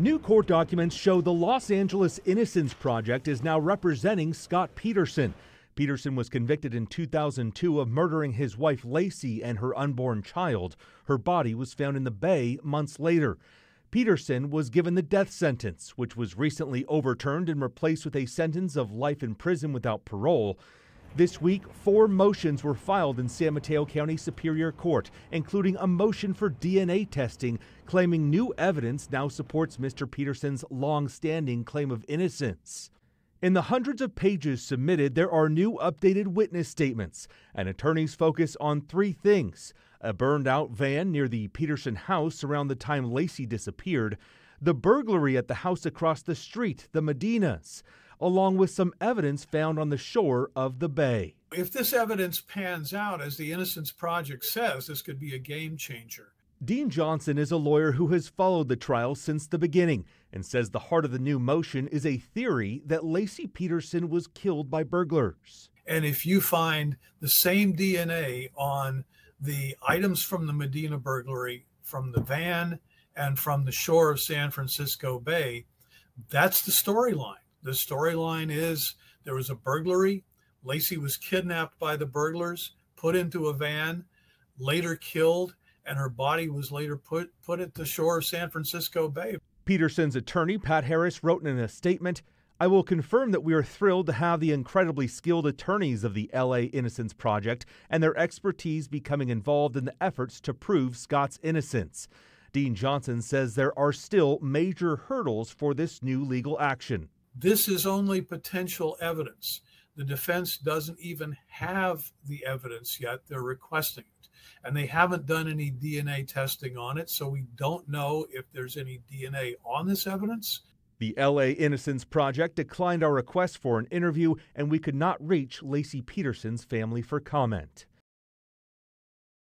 New court documents show the Los Angeles Innocence Project is now representing Scott Peterson. Peterson was convicted in 2002 of murdering his wife Laci and her unborn child. Her body was found in the bay months later. Peterson was given the death sentence, which was recently overturned and replaced with a sentence of life in prison without parole. This week, four motions were filed in San Mateo County Superior Court, including a motion for DNA testing, claiming new evidence now supports Mr. Peterson's long standing claim of innocence. In the hundreds of pages submitted, there are new updated witness statements, and attorneys focus on three things a burned out van near the Peterson house around the time Laci disappeared, the burglary at the house across the street, the Medinas, along with some evidence found on the shore of the bay. If this evidence pans out, as the Innocence Project says, this could be a game changer. Dean Johnson is a lawyer who has followed the trial since the beginning and says the heart of the new motion is a theory that Laci Peterson was killed by burglars. And if you find the same DNA on the items from the Medina burglary, from the van, and from the shore of San Francisco Bay, that's the storyline. The storyline is there was a burglary. Laci was kidnapped by the burglars, put into a van, later killed, and her body was later put, put at the shore of San Francisco Bay. Peterson's attorney, Pat Harris, wrote in a statement I will confirm that we are thrilled to have the incredibly skilled attorneys of the LA Innocence Project and their expertise becoming involved in the efforts to prove Scott's innocence. Dean Johnson says there are still major hurdles for this new legal action. This is only potential evidence. The defense doesn't even have the evidence yet. They're requesting it. And they haven't done any DNA testing on it, so we don't know if there's any DNA on this evidence. The LA Innocence Project declined our request for an interview, and we could not reach Laci Peterson's family for comment.